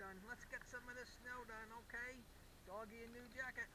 done. Let's get some of this snow done, okay? Doggy a new jacket.